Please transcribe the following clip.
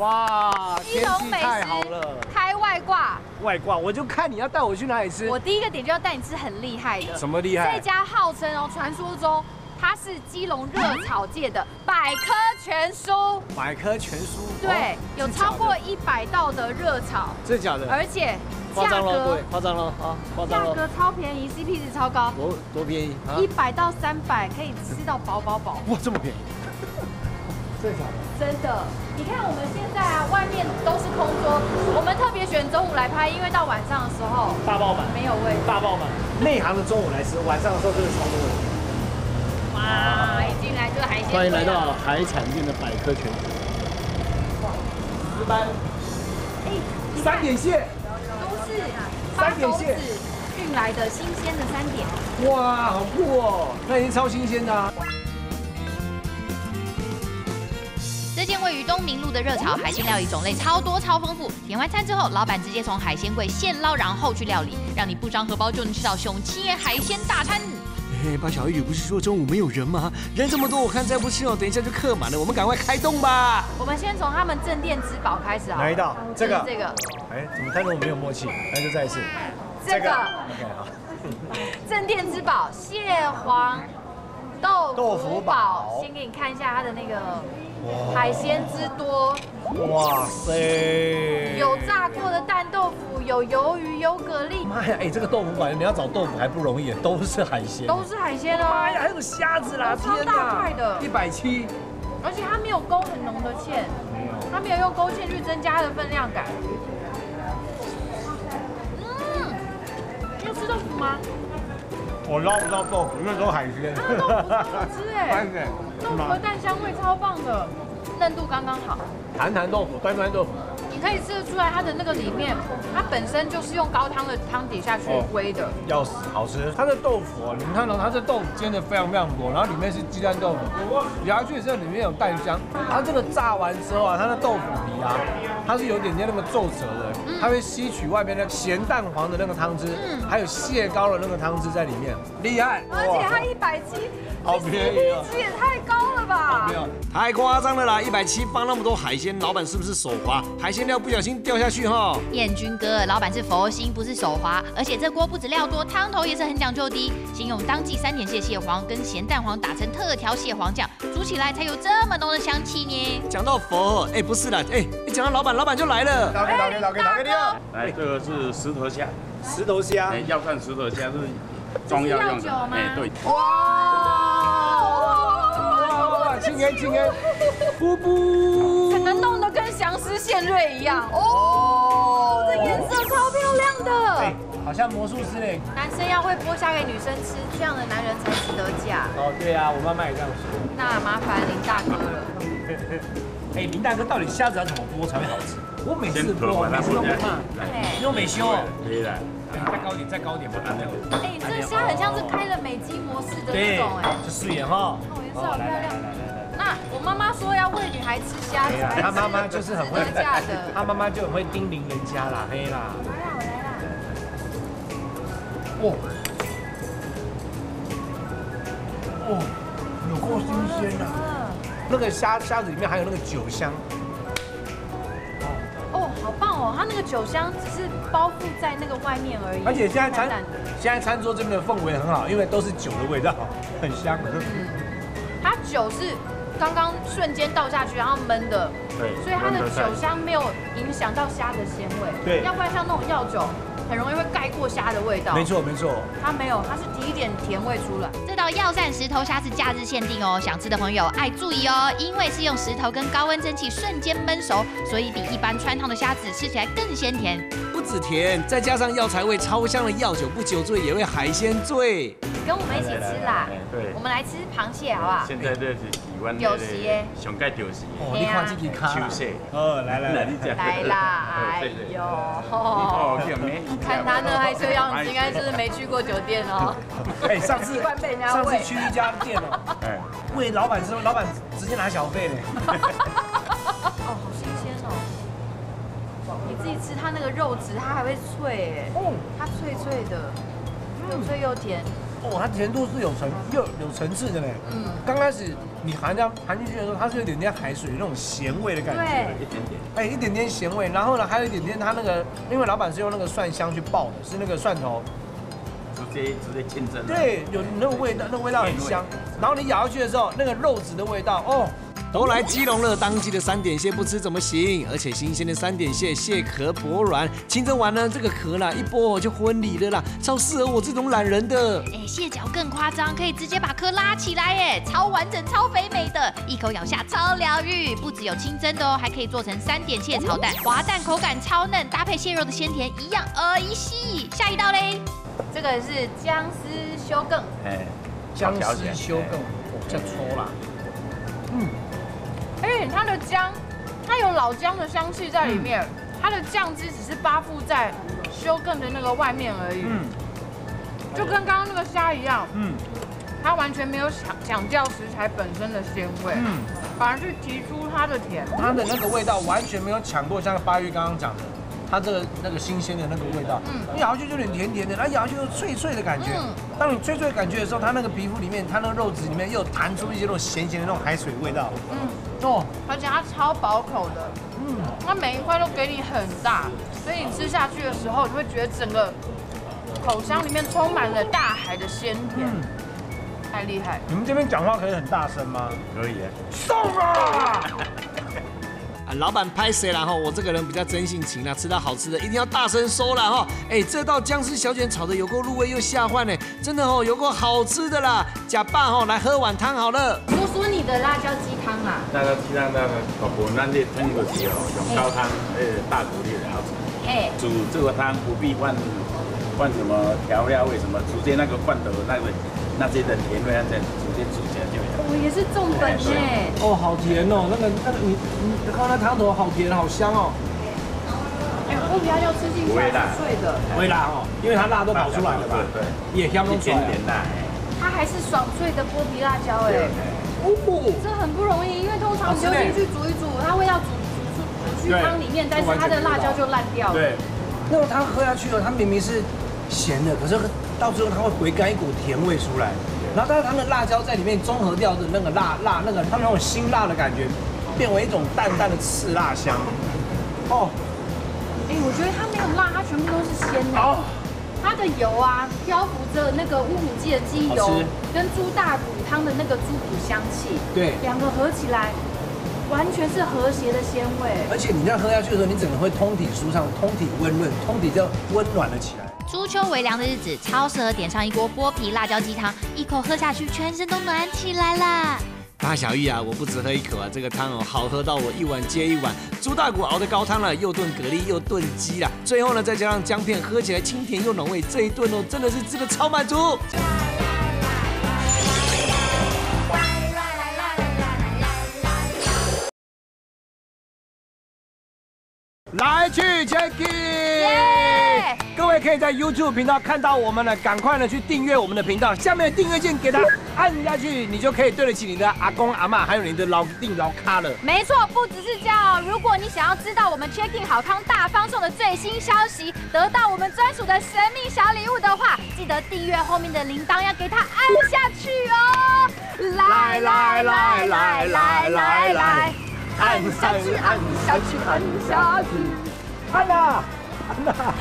哇，天气基隆美太好了食。开外挂，外挂，我就看你要带我去哪里吃。我第一个点就要带你吃很厉害的。什么厉害这家号称哦，传说中它是基隆热炒界的百科全书，百科全书。对哦，有超过一百道的热炒，真的假的？而且价夸张了，各格位，夸张了啊，夸张了。价格超便宜，CP 值超高，多多便宜啊一！百到三百可以吃到饱饱饱。哇，这么便宜。真的假的？真的，你看我们现在啊，外面都是空桌，我们特别选中午来拍，因为到晚上的时候大爆满，没有位。大爆满。内行的中午来吃，晚上的时候真的超多人。哇，一进来就是海鲜。欢迎来到海产店的百科全书。值班，哎，三点蟹，都是八点蟹运来的新鲜的三点。哇，好酷哦！那已经超新鲜的啊。明路的热炒海鲜料理种类超多超丰富。点完餐之后，老板直接从海鲜柜现捞，然后去料理，让你不张荷包就能吃到雄七海鲜大餐。哎，八小雨不是说中午没有人吗？人这么多，我看再不吃哦，等一下就客满了。我们赶快开动吧！我们先从他们镇店之宝开始好了。哪一道这个这个，哎，怎么看着我没有默契？那就再一次。这个 OK 好。镇店之宝蟹黄豆豆腐堡，先给你看一下它的那个海鲜之多，哇塞！有炸过的蛋豆腐，有鱿鱼，有蛤蜊，妈呀，哎，这个豆腐馆你要找豆腐还不容易，都是海鲜。都是海鲜哦。妈呀，还有虾子啦！超大块的一百七。而且它没有勾很浓的芡，没有。它没有用勾芡去增加它的分量感。嗯，你有吃豆腐吗？我捞不到豆腐，因为都是海鲜。啊，豆腐超好吃哎，对，豆腐的蛋香味超棒的，嫩度刚刚好。弹弹豆腐，端端豆腐。你可以吃得出来，它的那个里面，它本身就是用高汤的汤底下去煨的。要死，好吃。它的豆腐啊，你们看到它这豆腐煎的非常非常薄，然后里面是鸡蛋豆腐，咬下去的时候里面有蛋香。它这个炸完之后啊，它的豆腐皮啊，它是有点点那个皱褶的，它会吸取外面那个咸蛋黄的那个汤汁，还有蟹膏的那个汤汁在里面，厉害。而且它一百七，好便宜啊这 CP 值也太高了吧没！有，太夸张了啦！一百七放那么多海鲜，老板是不是手滑？海鲜料不小心掉下去哈！燕军哥，老板是佛心，不是手滑，而且这锅不止料多，汤头也是很讲究的。先用当季三点蟹蟹黄跟咸蛋黄打成特调蟹黄酱，煮起来才有这么浓的香气呢。讲到佛，哎，不是啦，哎，一讲到老板，老板就来了。老给老给老给老给你好。来，这个是石头虾，石头虾哎，，要看石头虾是中药用酒吗哎，对，哇，亲恩亲恩，布布，整个弄得跟祥狮献瑞一样哦，这颜色超漂亮的哎。，好像魔术师嘞。男生要会剥虾给女生吃，这样的男人才值得嫁。哦，对啊，我妈妈也这样说。那麻烦林大哥了。哎，林大哥，到底虾子要怎么剥才会好吃？我每次先剥，每次都不剥下怕。来，你又没修哦？可以了。再高一点，再高一点，不然那个。哎，这虾很像是开了美肌模式的那对种哎。，就素颜哈。哦颜色好漂亮那我妈妈说要喂女孩吃虾子，哎他妈妈就是很会嫁的。她妈妈就很会叮咛人家啦，嘿啦。来啦，我来啦。哦，哦，有够新鲜的。那个虾虾子里面还有那个酒香，哦，好棒哦！它那个酒香只是包覆在那个外面而已，而且现在餐淡淡现在餐桌这边的氛围很好，因为都是酒的味道，很香。它酒是刚刚瞬间倒下去，然后焖的，对所以它的酒香没有影响到虾的鲜味。对要不然像那种药酒，很容易会盖过虾的味道。没，错没错，它没有，它是提一点甜味出来。这道药膳石头虾是假日限定哦，想吃的朋友爱注意哦，因为是用石头跟高温蒸汽瞬间焖熟，所以比一般穿烫的虾子吃起来更鲜甜。不止甜，再加上药材味超香的药酒，不酒醉也会海鲜醉。跟我们一起吃啦哎，对我们来吃螃蟹好不好？现在这是台湾钓时耶上盖钓时，哦，你看这个卡秋色。哦，来来来，你讲来啦，哎呦，哦，有没？看他那害羞样子，应该是没去过酒店哦。哎，上次上次去一家店哦，哎，喂老板之后，老板直接拿小费嘞。哦！你自己吃它那个肉质，它还会脆哎，它脆脆的，又脆又甜。哦，它甜度是有层又有层次的嘞。嗯，刚开始你含掉含进去的时候，它是有点点海水那种咸味的感觉。一点点。哎，一点点咸味，然后呢，还有一点点它那个，因为老板是用那个蒜香去爆的，是那个蒜头，直接直接清蒸。对，有那个味道，那个味道很香。然后你咬下去的时候，那个肉质的味道，哦，都来基隆了，当季的三点蟹不吃怎么行？而且新鲜的三点蟹蟹壳薄软，清蒸完呢，这个壳啦一剥就婚礼了啦，超适合我这种懒人的。哎，蟹脚更夸张，可以直接把壳拉起来，哎，超完整、超肥美的，一口咬下超疗愈。不只有清蒸的哦，还可以做成三点蟹炒蛋，滑蛋口感超嫩，搭配蟹肉的鲜甜一样呃一吸。下一道嘞，这个是姜丝修更，哎，姜丝修更，哦，这样搓啦，嗯，而且它的姜，它有老姜的香气在里面，它的酱汁只是扒附在修更的那个外面而已，嗯，就跟刚刚那个虾一样，嗯，它完全没有抢抢掉食材本身的鲜味，嗯，反而是提出它的甜，它的那个味道完全没有抢过像八玉刚刚讲的。它这个那个新鲜的那个味道，嗯，你咬下去就有点甜甜的，然后咬下去又脆脆的感觉。嗯，当你脆脆的感觉的时候，它那个皮肤里面，它那个肉质里面又弹出一些那种咸咸的那种海水味道。嗯，哦，而且它超薄口的，嗯，它每一块都给你很大，所以你吃下去的时候，你会觉得整个口腔里面充满了大海的鲜甜，太厉害。你们这边讲话可以很大声吗？可以。送 啊！老板拍谁了哈？我这个人比较真性情啦，吃到好吃的一定要大声说了哈。哎，这道僵尸小卷炒的有够入味又下饭呢，真的哦，有够好吃的啦。假爸哈，来喝碗汤好了。说说你的辣椒鸡汤啊。辣椒鸡蛋那个我那里汤个是哦，用高汤呃大骨力然后煮这个汤不必换换什么调料，味什么直接那个罐头那个那些的甜味在直接煮起来就。我也是重本耶。哦，好甜哦，那个那个你你看那汤头好甜，好香哦。哎，剥皮辣椒吃进去是脆的，不会辣哦，因为它辣都跑出来了吧？对，也香都出来了。它还是爽脆的剥皮辣椒哎。哦，这很不容易，因为通常丢进去煮一煮，它味道煮煮出煮去汤里面，但是它的辣椒就烂掉了。对，那个汤喝下去了，它明明是咸的，可是到最后它会回甘一股甜味出来。然后，但是它的辣椒在里面综合掉的那个辣辣，那个它那种辛辣的感觉，变为一种淡淡的刺辣香。哦，哎，我觉得它没有辣，它全部都是鲜的。哦，它的油啊，漂浮着那个乌骨鸡的鸡油，跟猪大骨汤的那个猪骨香气。对，两个合起来，完全是和谐的鲜味。而且你这样喝下去的时候，你整个会通体舒畅，通体温润，通体就温暖了起来。初秋微凉的日子，超适合点上一锅剥皮辣椒鸡汤，一口喝下去，全身都暖起来啦！大小玉啊，我不止喝一口啊，这个汤哦，好喝到我一碗接一碗。猪大骨熬的高汤了，又炖蛤蜊又炖鸡啊，最后呢再加上姜片，喝起来清甜又浓味，这一顿哦真的是吃的超满足。来去 Jackie，位可以在 YouTube 频道看到我们了，赶快呢去订阅我们的频道，下面的订阅键给它按下去，你就可以对得起你的阿公阿妈，还有你的老定老咖了。没错，不只是这样哦，如果你想要知道我们 Checking 好康大方送的最新消息，得到我们专属的神秘小礼物的话，记得订阅后面的铃铛要给它按下去哦。来来来来来来来。按下去，按下去，按下去，按呐，按呐。